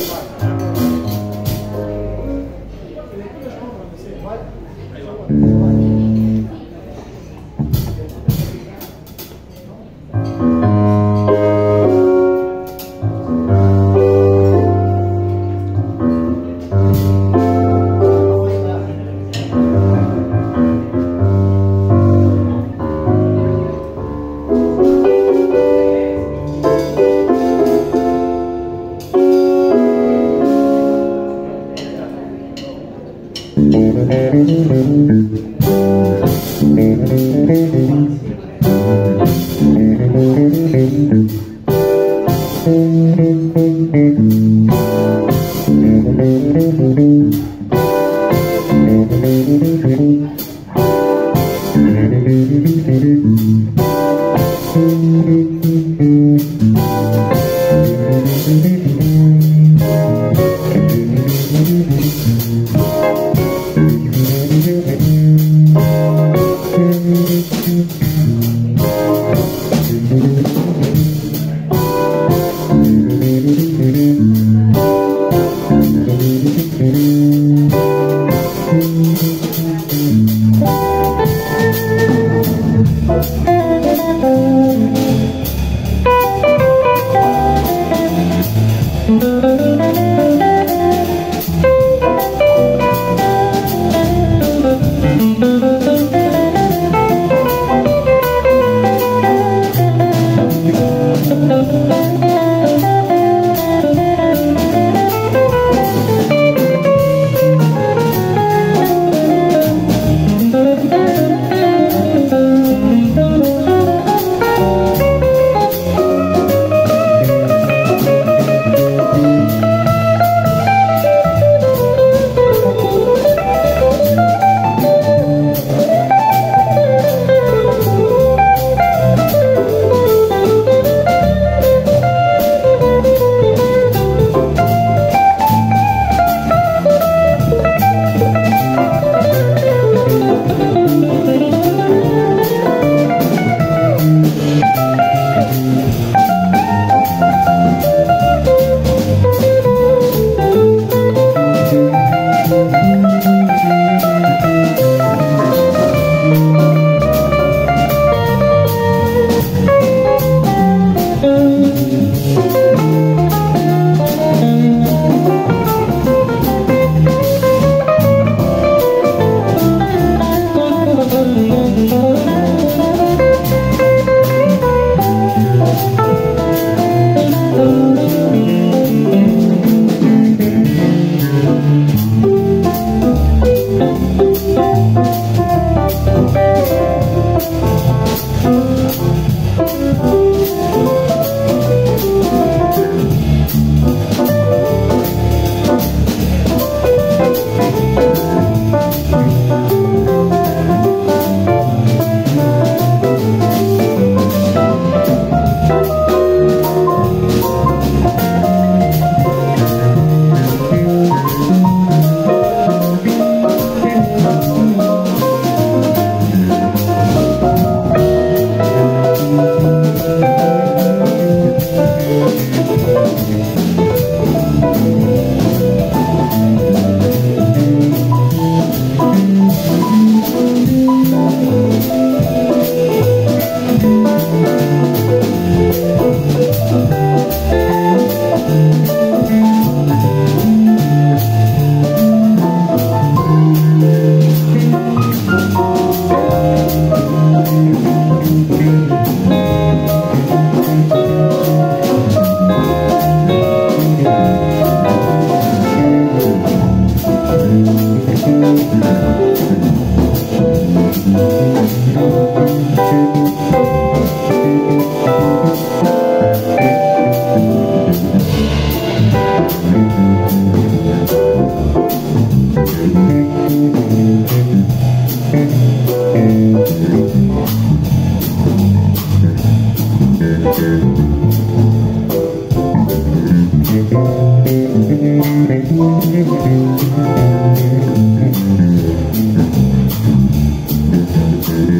Right. Thank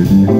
Mm-hmm.